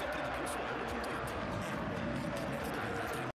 Eu não entendi.